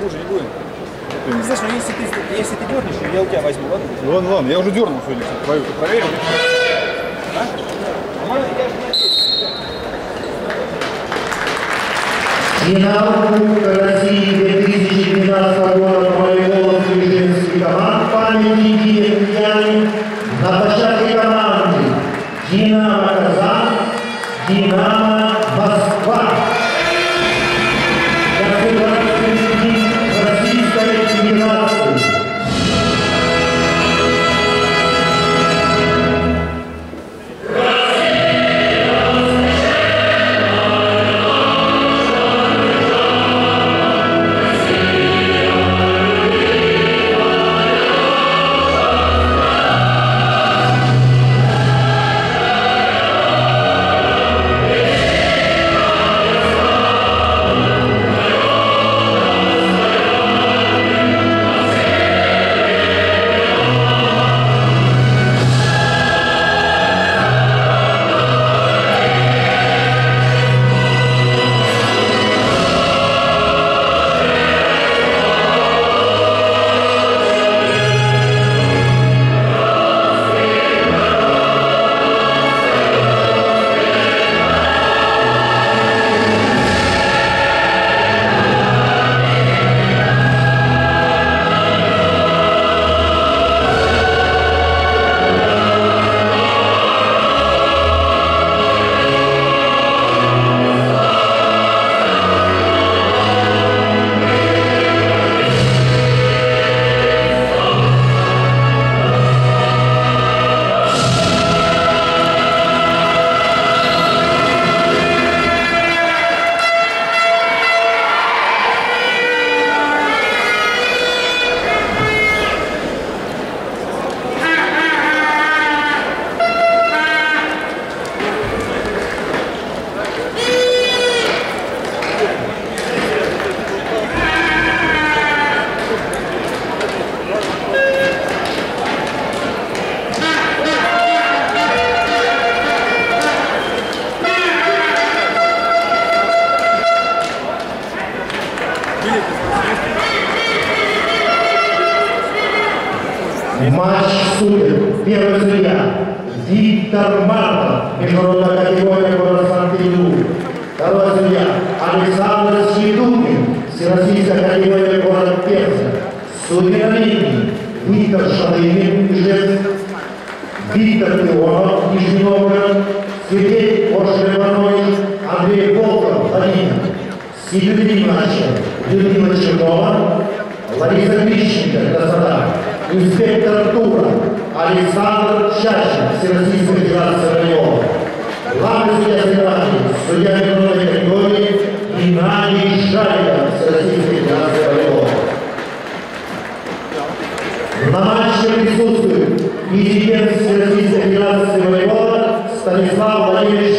Хуже не будем. Ты знаешь, ну если ты, если ты дернешь, я у тебя возьму, ладно? Ну ладно, ладно, я уже дернул сегодня твою. Ты проверил? Финал Кубка России 2012 года Виктор Леонов, Нижний Новгород, Сергей Оршелеванович, Андрей Волков, Владимир. Секретарь матча Людмила Чернова, Лариса Грищенко, Красота. Инспектор тура Александр Чачин, Всероссийская Федерация района. Главный судья Федерации, судья международной категории Геннадий Шариков, Всероссийская Федерация района. На матче присутствует президент Nacional da Igreja